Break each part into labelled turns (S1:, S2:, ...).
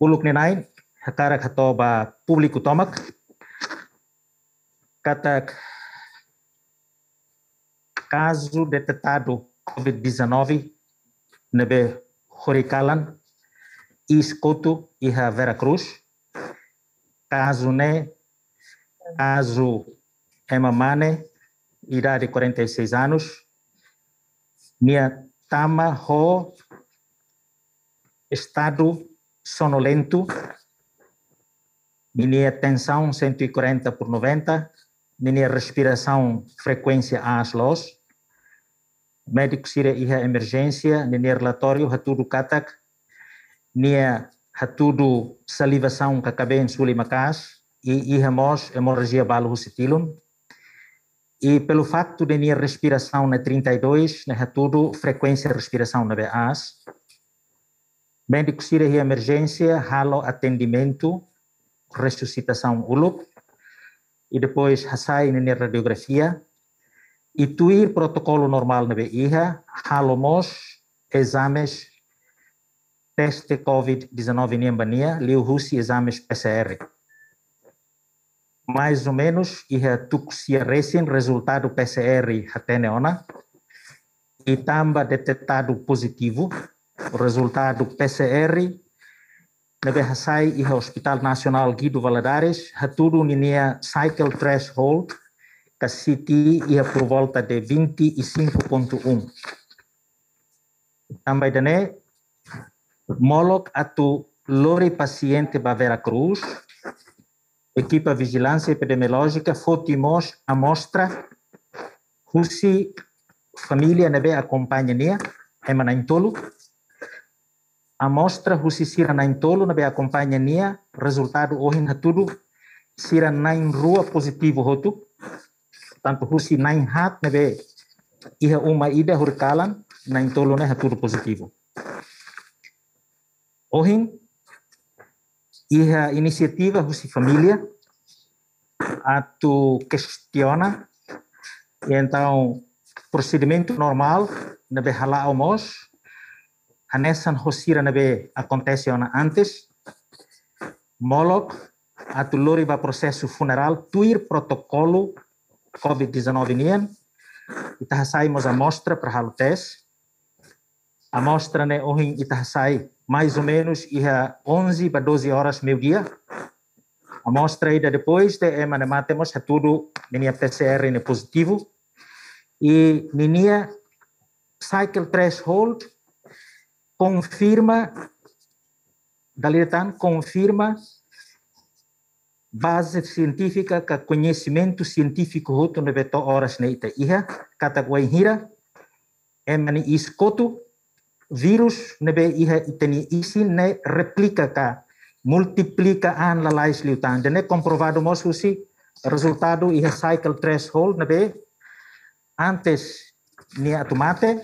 S1: uluk ninai hakara katoba público tomak katak caso detectado COVID-19 nebe Horicalan, Iscoto e Veracruz. Caso né, caso Emamane, idade 46 anos. Minha tama ho estado sonolento. Minha tensão 140 por 90. Minha respiração frequência as los médico sira iha emergência, nene relatório, hatudo katak, nia hatudo salivação kakaben suli makas, e iha mos hemorragia balo husitilum, e pelo facto de minha respiração na 32, na hatudo frequência respiração na BAS, médico sira iha emergência, halo atendimento, ressuscitação ulup, e depois hasai na radiografia, Ituir protocolo normal na BIHA, halomos exames teste COVID-19 em Bania, liuhusi exames PCR. Mais ou menos, iha tuxia recém resultado PCR hateneona, e tamba detectado positivo, resultado PCR, na BHSAI e Hospital Nacional Guido Valadares, hatudo ninia cycle threshold, City ia por volta de 25.1. Também dane molok atu lori paciente ba Vera Cruz, equipa vigilância epidemiológica fotimos amostra husi família nebe acompanha nia ema intolo amostra husi sira na intolo nebe acompanha nia. Resultado ohin hatudu sira na rua positivo hotu. Tanto husi nain hat nebe iha uma ida hurkalan nain tolo ne haturo positivo. Ohin iha inisiativa husi familia. Atu questiona. Então procedimento normal nebe hala almos anesan hosira nebe acontece ona antes molok atu lori va processo funeral tuir protocolo COVID-19 nien, itahasai a amostra para o teste. A amostra né ohin itahasai mais ou menos ia 11 para 12 horas meio dia. A amostra ainda depois de ema matemos é tudo minha PCR né positivo e minha cycle threshold confirma Dalitan confirma base científica ka conhecimento científico hoto ne beto horas ne ita iha kata kwai hira emani iskotu virus ne be iha itani isi ne replica ka multiplica an la lais liutan de ne comprovado mos usi resultado iha cycle threshold ne be antes ni atomate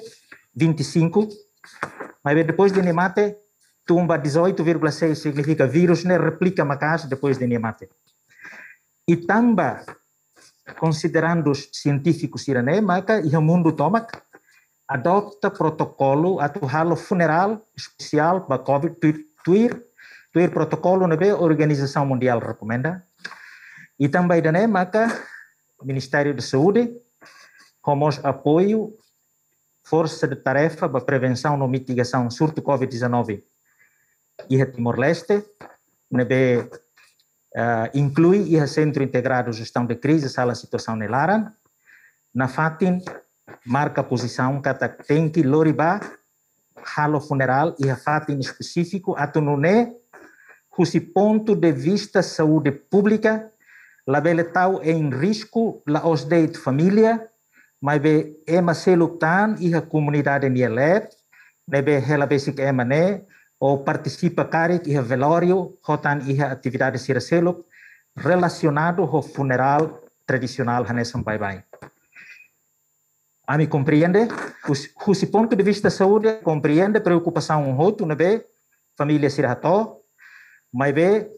S1: 25 mas depois de mate tumba 18,6 significa vírus ne replica macas depois de mate. E tamba, considerando os científicos irané, maca e o mundo tomac, adota protocolo atual funeral especial para COVID, tuir, tuir protocolo nebe Organização Mundial recomenda. E também dané maca Ministério da Saúde, como apoio força de tarefa para prevenção e mitigação surto COVID-19 iha Timor-Leste, nebe uh, inclui iha Centro Integrado de Gestão de Crise, sala situação nelaran, na fatin marca posição kata tenki loriba halo funeral e fatin específico atunune husi ponto de vista saúde pública la beletau é em risco la osdeit família mas be ema selutan iha comunidade nielet nebe hela basic ema ne ou participa karik iha velório, rotan iha atividade siraselo relacionado ao funeral tradicional hanesan pai pai. A me compreende? O ponto de vista saúde compreende preocupação um não é? Família sirato, mas vê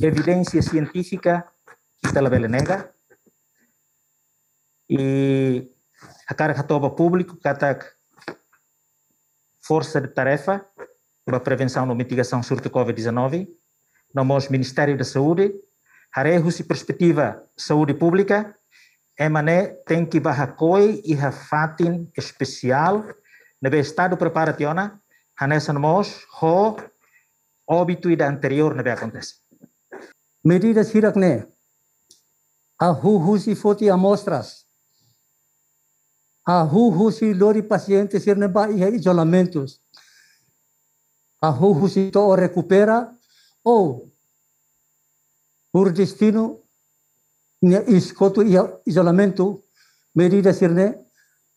S1: evidência científica que ela nega e a cara que público que força de tarefa para prevenção e mitigação surto Covid-19, no Ministério da Saúde, harehus e perspectiva saúde pública, é mané tem que bahakoi e fatin especial. No estado preparationa, hanessa nós ho óbito da anterior não acontece.
S2: Medidas hirakne, a huhusi foti amostras, a huhusi lori pacientes ir neba e isolamentos, a huhusi to recupera. Ou por destino escoto e isolamento medidas irne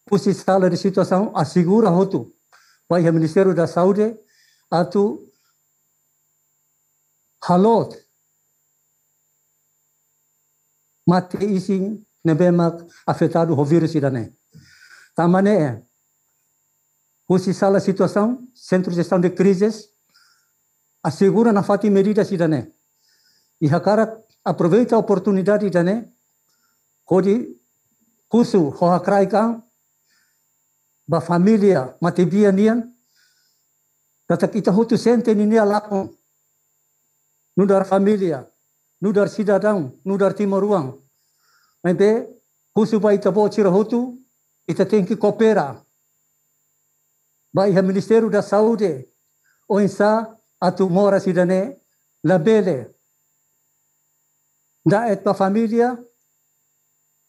S2: pusi sala de situação assegura hotu vai o Ministério da Saúde atu halot mate ising nebemak afetado o vírus idane tamane é pusi sala situação? Centro de gestão de crises. Assegura na fati medidas idane e hakara aproveita a oportunidade idane kodi kusu ho hakrai kang ba família matibia nian. Kata kita hutu sente ni nia lapon nudar família nudar cidadão nudar timoruang mas be kusu ba ita bo tira hutu ita tem que cooperar ba iha ministério da saúde o insa atu mora sidane labele. Da et ba família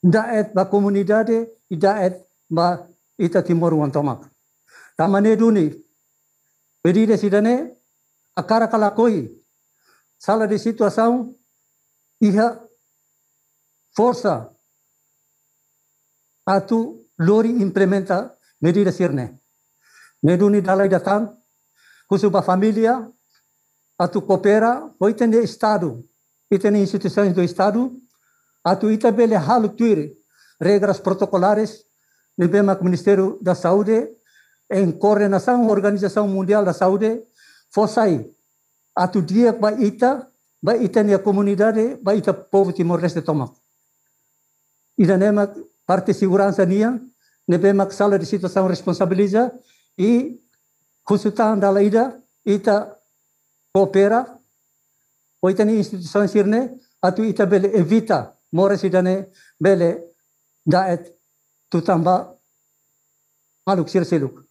S2: da et ba comunidade e da et ba ita timor wan tomak. Tamane duni, pedide sidane, akara kalakoi, sala de situação, iha força, atu lori implementa medida sirne. Neduni dalai datang, kusuba família, atu coopera, oitene estado, itene instituições do estado, atu itabele halu tuire, regras protocolares, Nibema com o Ministério da Saúde, em coordenação com a Organização Mundial da Saúde, fossai atu dia ba ita, ba ita a comunidade, ba ita povo Timor-Leste toma. Ida nema parte segurança nia, nebema sala de situação responsabiliza e consultar da ida, ita coopera, oita ni instituições sirne, atu ita bele evita mora sidane bele daet tu tambah maluk sir seluk